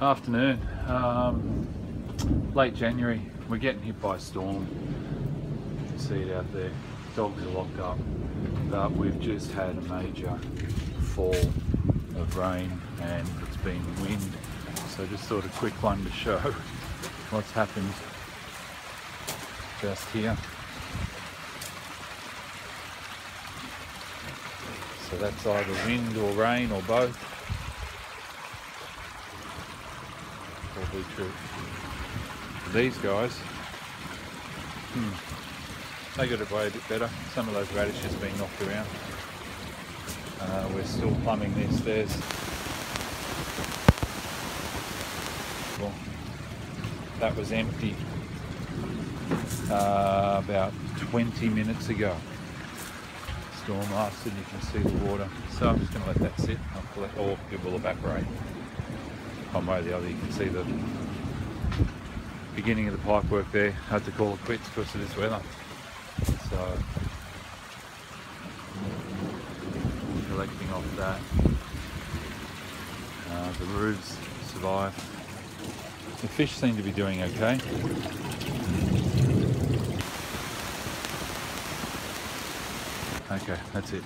Afternoon. Um, late January. We're getting hit by a storm. You can see it out there. Dogs are locked up. But we've just had a major fall of rain and it's been wind. So just thought a quick one to show what's happened just here. So that's either wind or rain or both. These guys, hmm, they got away a bit better. Some of those radishes being knocked around. Uh, we're still plumbing this. There's well, that was empty uh, about 20 minutes ago. Storm lasted, you can see the water. So I'm just going to let that sit, I'll collect, it will evaporate. One way or the other, you can see the beginning of the pipe work there. Had to call it quits because of this weather. So collecting off that. Uh, the roofs survive. The fish seem to be doing okay. Okay, that's it.